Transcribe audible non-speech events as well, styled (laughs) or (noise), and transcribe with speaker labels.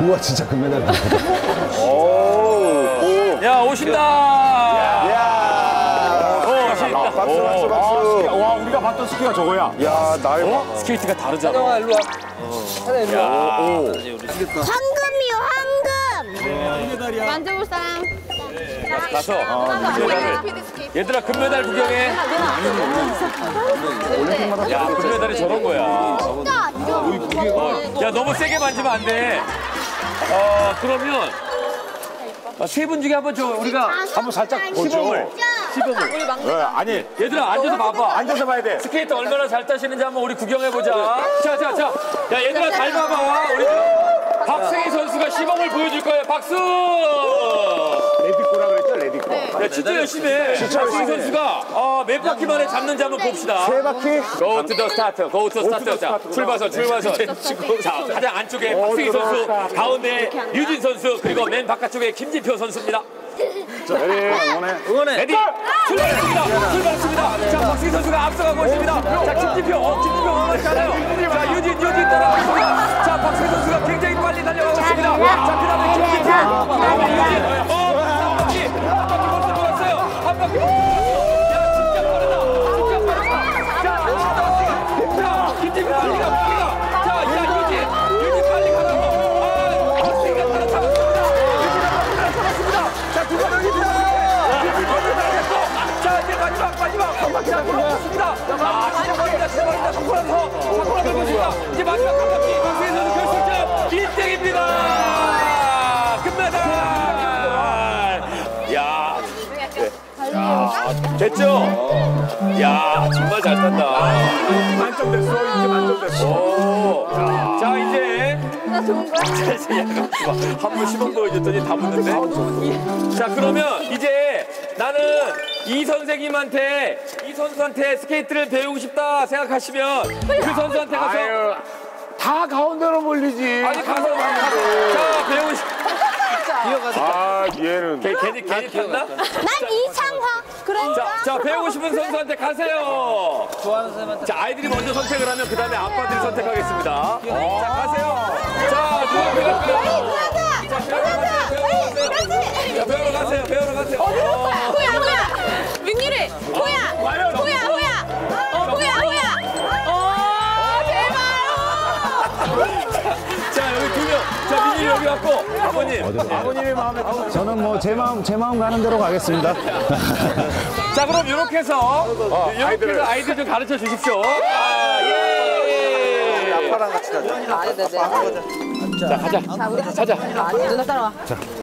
Speaker 1: 우와 진짜 금메달.
Speaker 2: 야 오신다. 야. 오신다.
Speaker 3: 박수 박수 박수.
Speaker 4: 와 우리가 봤던 스키가 저거야.
Speaker 3: 야 날. 어?
Speaker 2: 스케이트가 다르잖아.
Speaker 5: 하나 일로 와. 하나 일로 와.
Speaker 6: 황금이요 황금. 금메달이야. 만져볼 사람.
Speaker 2: 가서 아, 얘들아 금메달 구경해. 올림픽마다 야 금메달이 저런 거야.
Speaker 6: 진짜 이거
Speaker 2: 야, 너무 세게 만지면 안 돼. 어, 그러면 세 분 중에 한번 저 우리가
Speaker 4: 한번 살짝.
Speaker 2: 시범을. 시범을.
Speaker 4: 네, 아니
Speaker 2: 얘들아, 앉아서 봐봐.
Speaker 4: 앉아서 봐야 돼.
Speaker 2: 스케이트 얼마나 잘 타시는지 한번 우리 구경해 보자. 자, 자, 자. 야, 얘들아, 잘 봐봐. 우리 박승희 선수가 시범을 보여줄 거예요. 박수! 야, 진짜 열심히 해. 박승희 선수가 어, 몇 바퀴 만에 잡는지 한번 봅시다.
Speaker 3: 세 바퀴?
Speaker 2: Go to the start. Go to the start. 자, 출발선, 출발선. 자, 가장 안쪽에 박승희 선수, 가운데 유진 선수, 그리고 맨 바깥쪽에 김지표 선수입니다.
Speaker 4: 응원해.
Speaker 5: 응원해.
Speaker 2: ready 출발했습니다. 출발했습니다. 자, 박승희 선수가 앞서가고 있습니다. 자, 김지표, 어, 김지표 응원하잖아요. 자, 유진, 유진 따라가겠습니다. 자, 박승희 선수가 굉장히 빨리 달려가고 있습니다. 자, 그 다음에 그다음에 유진. 한 바퀴 진짜 빠르다. 진짜 빠르다. 자, 자, 김지표 빨리 가, 빨리 가. 자, 야, 유진, 유진 빨리 가라고. 아, 박승희가 따라잡았습니다. 유진아 빨리 따라잡았습니다. 자, 두 번입니다. 자 이제 마지막 마지막 자 돌아왔습니다 아 진짜 멀리다 진짜 멀리다 사쿠라서 사쿠라 들고 있습니다 이제 마지막 한 바퀴 박수희 선수 결승점 1등입니다 야 야, 됐죠? 야 정말 잘 탄다
Speaker 4: 만점 됐어, 이제 만점 됐어.
Speaker 2: 오. 자 이제
Speaker 6: 나 좋은 거야? (laughs)
Speaker 2: 한번 시범 보여줬더니 다 붙는데? 자, 그러면 이제 나는 이 선생님한테, 이 선수한테 스케이트를 배우고 싶다 생각하시면 그 선수한테 가서,
Speaker 4: 아유, 다 가운데로 몰리지.
Speaker 2: 아니, 가서, 자, 배우고 싶
Speaker 4: 아, 얘는.
Speaker 2: 걔, 괜히, 괜히 탔나?
Speaker 6: 난 이상화 그러니까
Speaker 2: 자, 자, 배우고 싶은 선수한테 가세요.
Speaker 5: 좋아하는 사람한테.
Speaker 2: 자, 아이들이 먼저 선택을 하면 그 다음에 아빠들이 선택하겠습니다. 자, 가세요. 자, 누가 배울까요? 자, 배우러 가세요, 배우러 가세요. 자 왔고 아버님.
Speaker 4: 아버님의 마음에 더.
Speaker 1: 저는 뭐 제 마음 제 마음 가는 대로 가겠습니다.
Speaker 2: 자 그럼 이렇게 해서 이렇게
Speaker 4: 아이들을.
Speaker 2: 해서 아이들 좀 가르쳐 주십시오. 아, 예.
Speaker 3: 아빠랑 같이 가자.
Speaker 5: 아니 네네.
Speaker 2: 자 가자.
Speaker 5: 자 우리 가자. 누나 따라와.